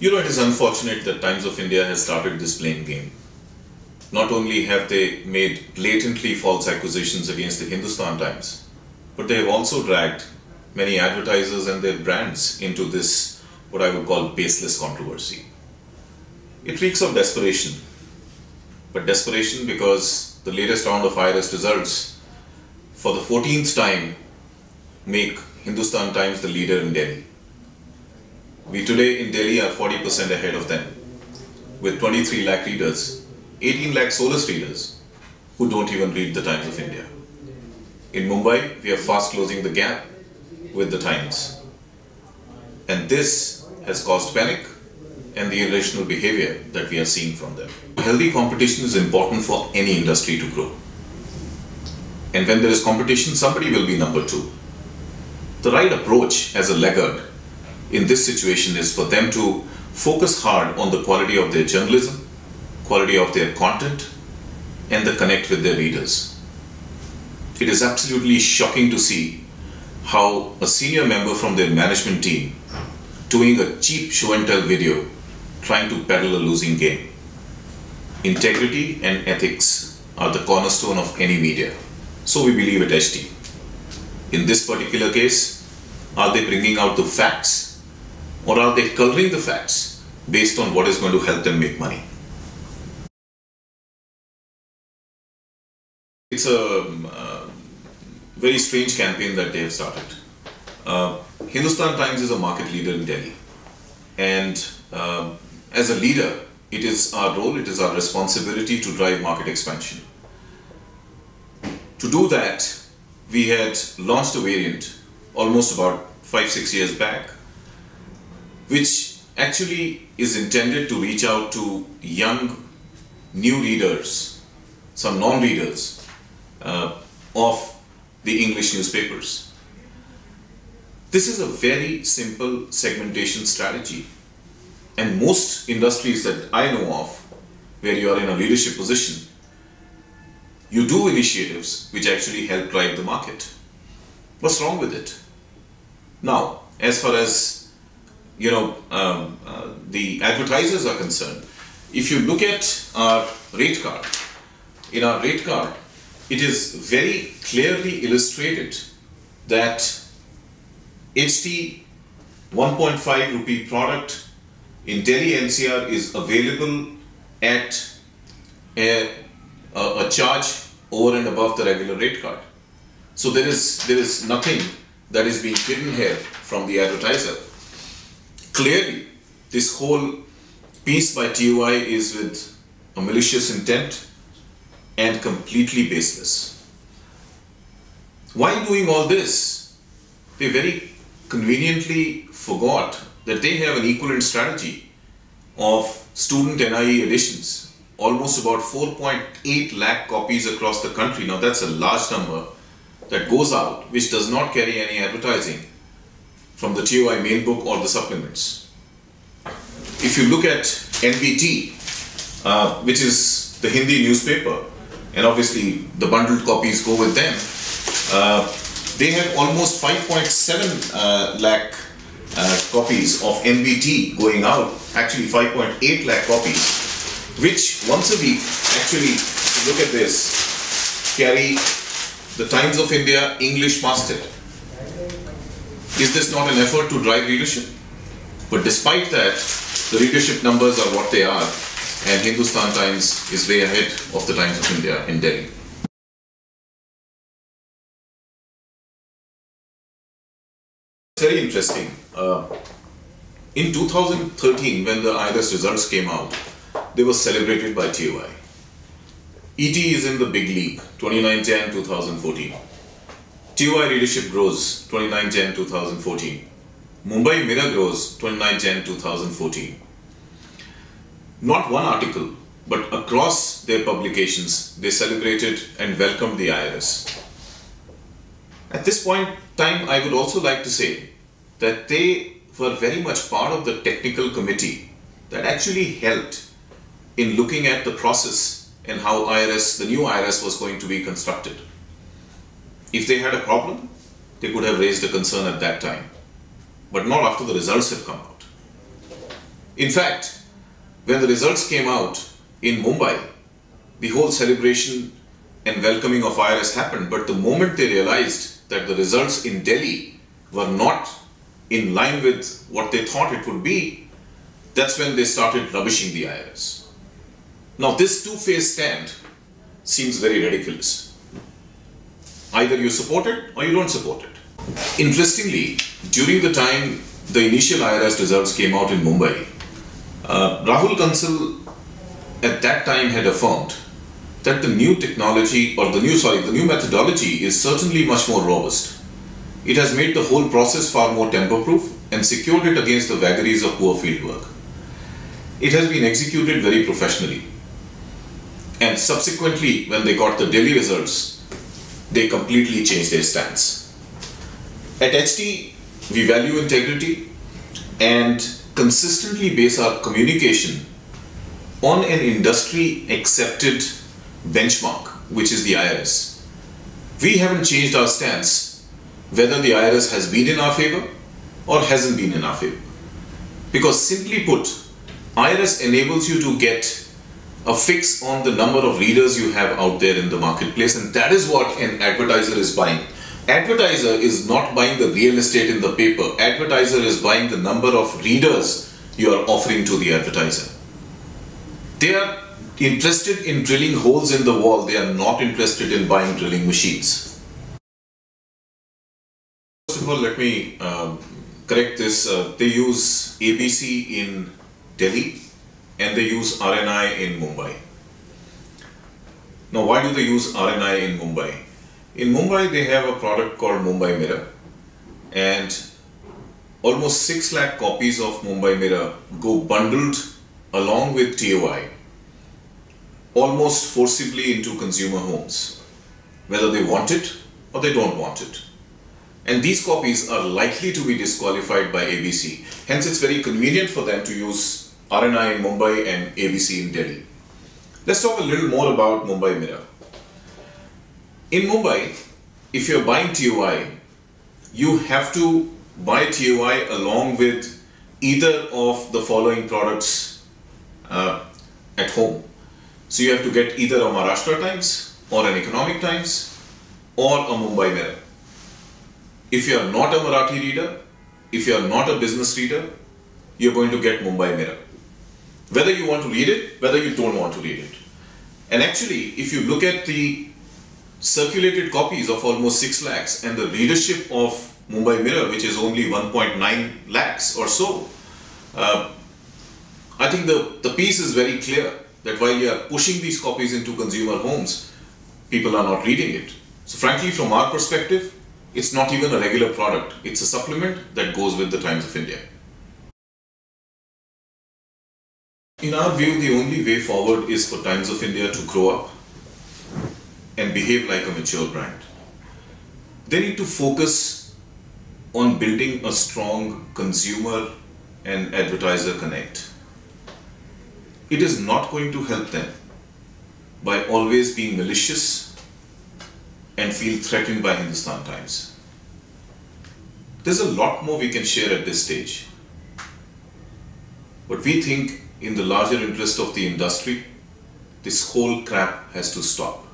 You know, it is unfortunate that Times of India has started this blame game. Not only have they made blatantly false accusations against the Hindustan Times, but they have also dragged many advertisers and their brands into this, what I would call baseless controversy. It reeks of desperation, but desperation because the latest round of IRS results for the 14th time make Hindustan Times the leader in Delhi. We today in Delhi are 40% ahead of them with 23 lakh readers, 18 lakh Solus readers who don't even read the Times of India. In Mumbai, we are fast closing the gap with the Times. And this has caused panic and the irrational behavior that we are seeing from them. Healthy competition is important for any industry to grow. And when there is competition, somebody will be number two. The right approach as a laggard in this situation is for them to focus hard on the quality of their journalism, quality of their content, and the connect with their readers. It is absolutely shocking to see how a senior member from their management team doing a cheap show and tell video trying to peddle a losing game. Integrity and ethics are the cornerstone of any media. So we believe at HT. In this particular case, are they bringing out the facts or are they coloring the facts based on what is going to help them make money? It's a uh, very strange campaign that they have started. Uh, Hindustan Times is a market leader in Delhi, and uh, as a leader, it is our role, it is our responsibility to drive market expansion. To do that, we had launched a variant almost about five, six years back, which actually is intended to reach out to young, new readers, some non readers uh, of the English newspapers. This is a very simple segmentation strategy and most industries that I know of, where you are in a leadership position, you do initiatives which actually help drive the market. What's wrong with it? Now, as far as you know, um, uh, the advertisers are concerned, if you look at our rate card, in our rate card, it is very clearly illustrated that HT 1.5 rupee product in Delhi NCR is available at a, a, a, charge over and above the regular rate card. So there is there is nothing that is being hidden here from the advertiser. Clearly, this whole piece by TOI is with a malicious intent and completely baseless. While doing all this, they very conveniently forgot that they have an equivalent strategy of student NIE editions, almost about 4.8 lakh copies across the country. Now that's a large number that goes out, which does not carry any advertising from the TOI main book or the supplements. If you look at NBT, uh, which is the Hindi newspaper, and obviously the bundled copies go with them, uh, they have almost 5.7 uh, lakh uh, copies of NBT going out, actually 5.8 lakh copies, which once a week, actually, look at this, carry the Times of India English Masthead. Is this not an effort to drive readership? But despite that, the readership numbers are what they are, and Hindustan Times is way ahead of the Times of India in Delhi. Very interesting. Uh, in 2013, when the IRS results came out, they were celebrated by TOI. ET is in the big league, 29 Jan 2014. TOI readership grows 29 Jan 2014. Mumbai Mirror grows 29 Jan 2014. Not one article, but across their publications, they celebrated and welcomed the IRS. At this point time, I would also like to say that they were very much part of the technical committee that actually helped in looking at the process and how IRS, the new IRS was going to be constructed. If they had a problem, they could have raised a concern at that time, but not after the results have come out. In fact, when the results came out in Mumbai, the whole celebration and welcoming of IRS happened. But the moment they realized that the results in Delhi were not in line with what they thought it would be, that's when they started rubbishing the IRS. Now, this two faced stand seems very ridiculous. Either you support it or you don't support it. Interestingly, during the time the initial IRS results came out in Mumbai, uh, Rahul Kansal at that time had affirmed that the new technology or the new sorry the new methodology is certainly much more robust. It has made the whole process far more tamper-proof and secured it against the vagaries of poor fieldwork. It has been executed very professionally. And subsequently, when they got the Delhi results, they completely changed their stance. At HT, we value integrity and consistently base our communication on an industry accepted benchmark, which is the IRS. We haven't changed our stance whether the IRS has been in our favor or hasn't been in our favor. Because simply put, IRS enables you to get a fix on the number of readers you have out there in the marketplace and that is what an advertiser is buying. Advertiser is not buying the real estate in the paper. Advertiser is buying the number of readers you are offering to the advertiser. They are interested in drilling holes in the wall. They are not interested in buying drilling machines. First of all, let me uh, correct this. Uh, they use ABC in Delhi and they use RNI in Mumbai. Now, why do they use RNI in Mumbai? In Mumbai, they have a product called Mumbai Mirror, and almost 6 lakh copies of Mumbai Mirror go bundled along with TOI almost forcibly into consumer homes, whether they want it or they don't want it. And these copies are likely to be disqualified by ABC. Hence, it's very convenient for them to use RNI in Mumbai and ABC in Delhi. Let's talk a little more about Mumbai Mirror. In Mumbai, if you're buying TOI, you have to buy TOI along with either of the following products uh, at home. So you have to get either a Maharashtra Times or an Economic Times or a Mumbai Mirror. If you are not a Marathi reader, if you are not a business reader, you're going to get Mumbai Mirror. Whether you want to read it, whether you don't want to read it. And actually, if you look at the circulated copies of almost 6 lakhs and the readership of Mumbai Mirror, which is only 1.9 lakhs or so, uh, I think the, the piece is very clear that while you are pushing these copies into consumer homes, people are not reading it. So frankly, from our perspective, it's not even a regular product. It's a supplement that goes with the Times of India. In our view, the only way forward is for Times of India to grow up and behave like a mature brand. They need to focus on building a strong consumer and advertiser connect it is not going to help them by always being malicious and feel threatened by Hindustan Times. There's a lot more we can share at this stage. But we think in the larger interest of the industry, this whole crap has to stop.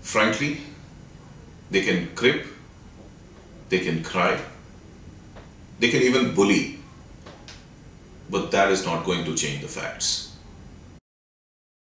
Frankly, they can crib, they can cry, they can even bully but that is not going to change the facts.